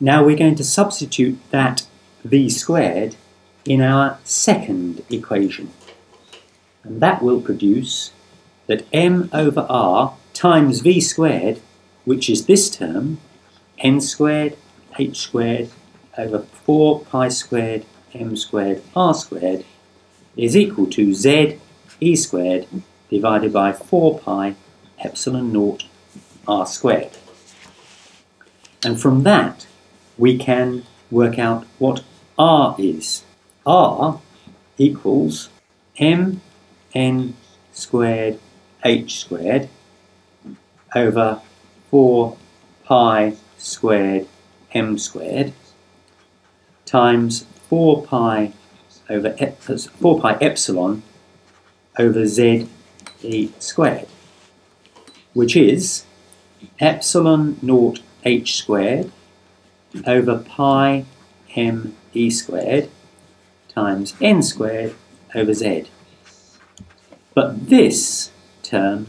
Now we're going to substitute that v squared in our second equation. And that will produce that m over r times v squared, which is this term, n squared h squared over 4 pi squared m squared r squared is equal to z e squared divided by 4 pi epsilon naught r squared. And from that, we can work out what r is. r equals m n squared h squared over 4 pi squared m squared times 4 pi over 4 pi epsilon over z e squared, which is epsilon naught h squared over pi m e squared times n squared over z. But this term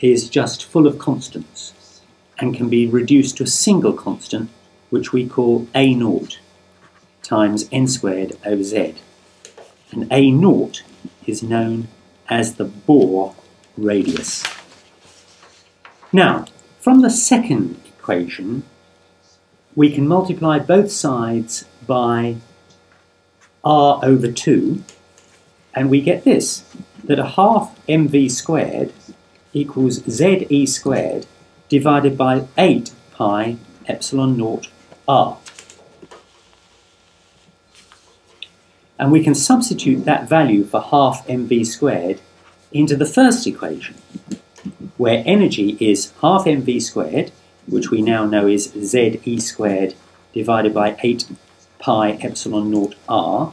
is just full of constants and can be reduced to a single constant which we call a naught times n squared over z. And a naught is known as the Bohr radius. Now, from the second equation, we can multiply both sides by r over 2, and we get this, that a half mv squared equals ze squared divided by 8 pi epsilon naught r. And we can substitute that value for half mv squared into the first equation, where energy is half mv squared, which we now know is ze squared divided by 8 pi epsilon naught r,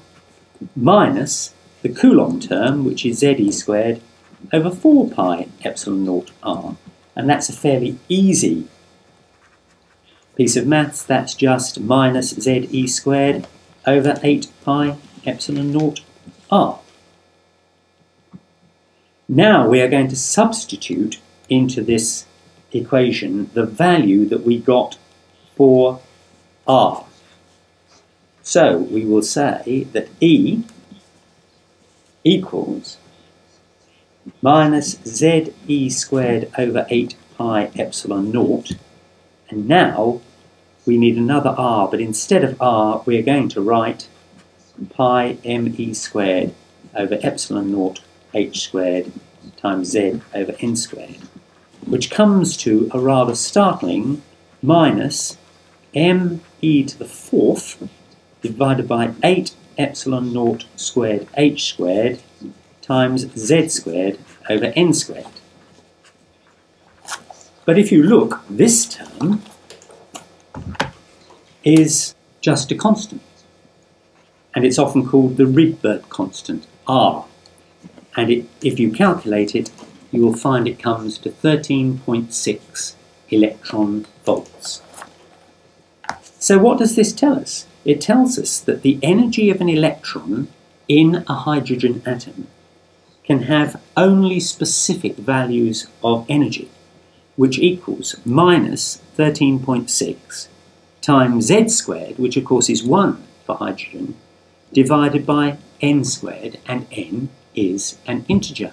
minus the Coulomb term, which is ze squared over 4 pi epsilon naught r. And that's a fairly easy piece of maths. That's just minus ze squared over 8 pi epsilon naught r. Now we are going to substitute into this equation the value that we got for r. So we will say that E equals minus ze squared over 8 pi epsilon naught. And now we need another r, but instead of r, we are going to write pi me squared over epsilon naught h squared times z over n squared, which comes to a rather startling minus m e to the fourth divided by 8 epsilon naught squared h squared times z squared over n squared. But if you look, this term is just a constant. And it's often called the Rydberg constant, R. And it, if you calculate it, you will find it comes to 13.6 electron volts. So what does this tell us? It tells us that the energy of an electron in a hydrogen atom can have only specific values of energy, which equals minus 13.6 times z squared, which of course is 1 for hydrogen, divided by n squared, and n is an integer.